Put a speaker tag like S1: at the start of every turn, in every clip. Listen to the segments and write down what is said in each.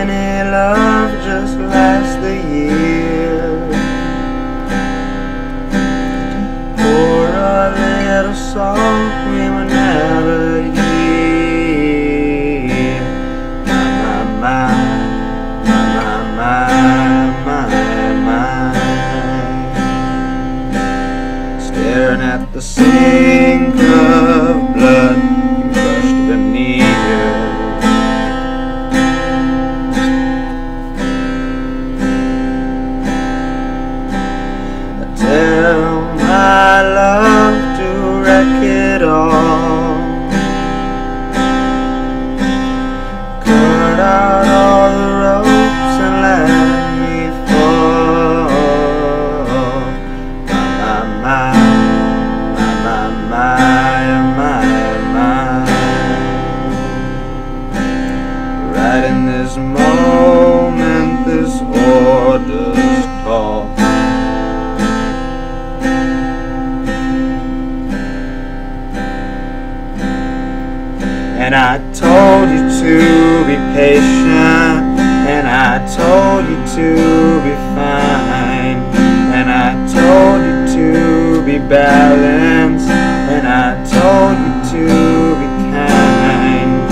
S1: skinny love just lasts the year. Pour a little salt we will never hear. My, my, my, my, my, my, my. Staring at the sink And I told you to be patient, and I told you to be fine, and I told you to be balanced, and I told you to be kind.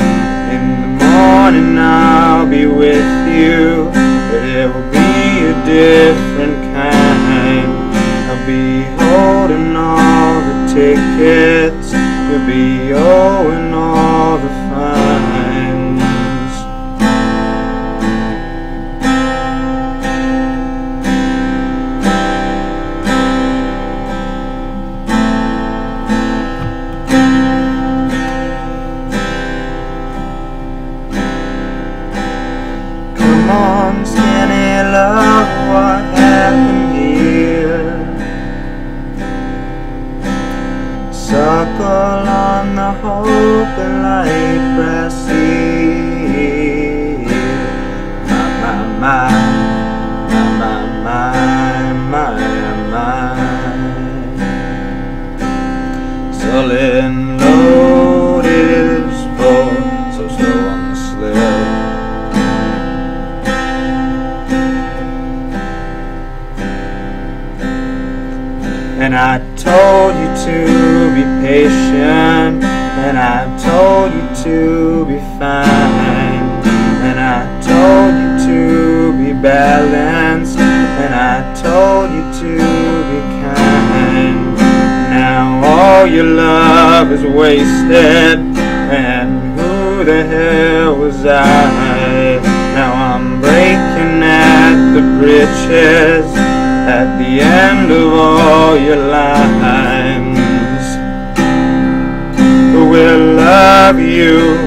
S1: In the morning I'll be with you, but it will be a different kind. I'll be holding all the tickets, Come And I told you to be patient, and I told you to be fine, and I told you to be balanced, and I told you to be kind. Now all your love is wasted, and who the hell was I? Now I'm breaking at the bridges. At the end of all your lines. Will love you